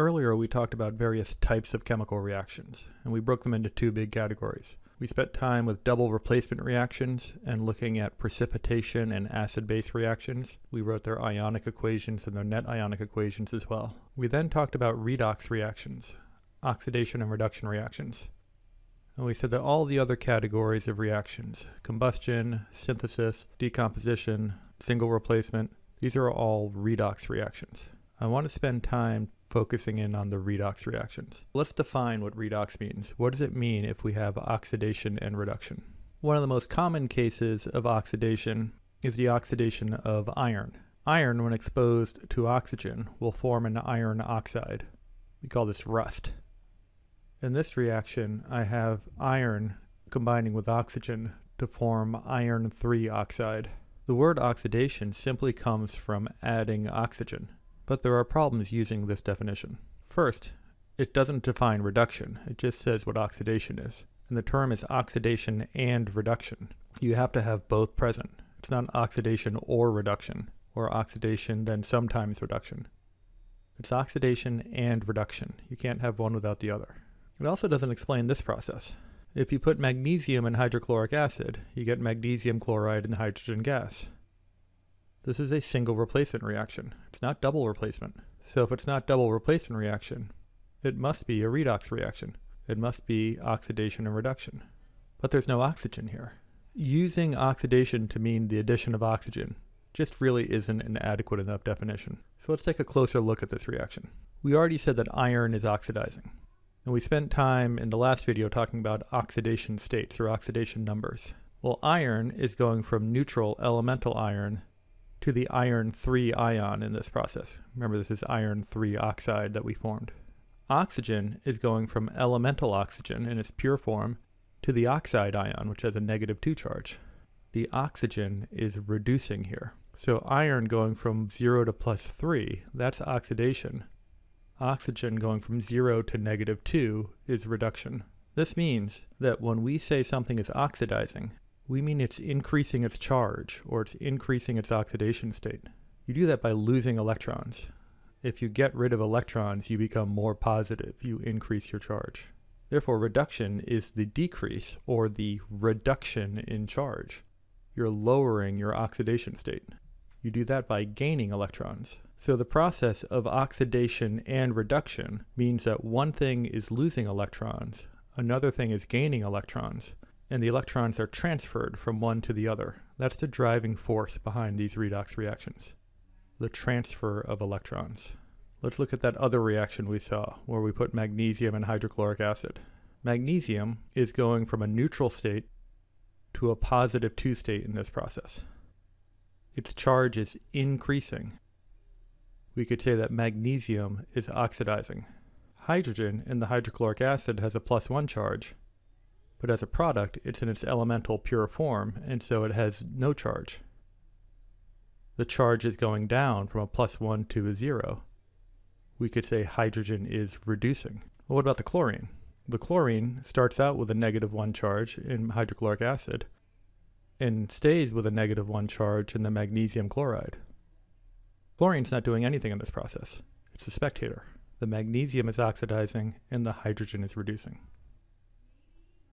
Earlier, we talked about various types of chemical reactions, and we broke them into two big categories. We spent time with double replacement reactions and looking at precipitation and acid-base reactions. We wrote their ionic equations and their net ionic equations as well. We then talked about redox reactions, oxidation and reduction reactions. And we said that all the other categories of reactions, combustion, synthesis, decomposition, single replacement, these are all redox reactions. I want to spend time focusing in on the redox reactions. Let's define what redox means. What does it mean if we have oxidation and reduction? One of the most common cases of oxidation is the oxidation of iron. Iron, when exposed to oxygen, will form an iron oxide. We call this rust. In this reaction, I have iron combining with oxygen to form iron 3 oxide. The word oxidation simply comes from adding oxygen. But there are problems using this definition. First, it doesn't define reduction, it just says what oxidation is. And the term is oxidation and reduction. You have to have both present. It's not oxidation or reduction, or oxidation then sometimes reduction. It's oxidation and reduction. You can't have one without the other. It also doesn't explain this process. If you put magnesium in hydrochloric acid, you get magnesium chloride and hydrogen gas. This is a single replacement reaction. It's not double replacement. So if it's not double replacement reaction, it must be a redox reaction. It must be oxidation and reduction. But there's no oxygen here. Using oxidation to mean the addition of oxygen just really isn't an adequate enough definition. So let's take a closer look at this reaction. We already said that iron is oxidizing. And we spent time in the last video talking about oxidation states or oxidation numbers. Well, iron is going from neutral elemental iron to the iron 3 ion in this process. Remember, this is iron 3 oxide that we formed. Oxygen is going from elemental oxygen in its pure form to the oxide ion, which has a negative 2 charge. The oxygen is reducing here. So iron going from 0 to plus 3, that's oxidation. Oxygen going from 0 to negative 2 is reduction. This means that when we say something is oxidizing, we mean it's increasing its charge or it's increasing its oxidation state. You do that by losing electrons. If you get rid of electrons, you become more positive, you increase your charge. Therefore, reduction is the decrease or the reduction in charge. You're lowering your oxidation state. You do that by gaining electrons. So the process of oxidation and reduction means that one thing is losing electrons, another thing is gaining electrons, and the electrons are transferred from one to the other. That's the driving force behind these redox reactions, the transfer of electrons. Let's look at that other reaction we saw, where we put magnesium and hydrochloric acid. Magnesium is going from a neutral state to a positive 2 state in this process. Its charge is increasing. We could say that magnesium is oxidizing. Hydrogen in the hydrochloric acid has a plus 1 charge, but as a product, it's in its elemental pure form, and so it has no charge. The charge is going down from a plus 1 to a 0. We could say hydrogen is reducing. Well, what about the chlorine? The chlorine starts out with a negative 1 charge in hydrochloric acid and stays with a negative 1 charge in the magnesium chloride. Chlorine's not doing anything in this process. It's a spectator. The magnesium is oxidizing and the hydrogen is reducing.